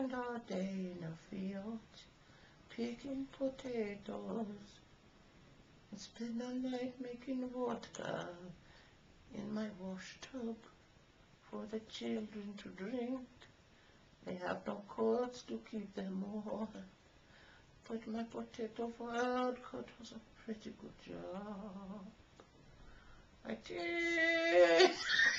spend all day in the fields picking potatoes and spend the night making vodka in my wash tub for the children to drink. They have no cords to keep them warm. But my potato vodka does a pretty good job. I did.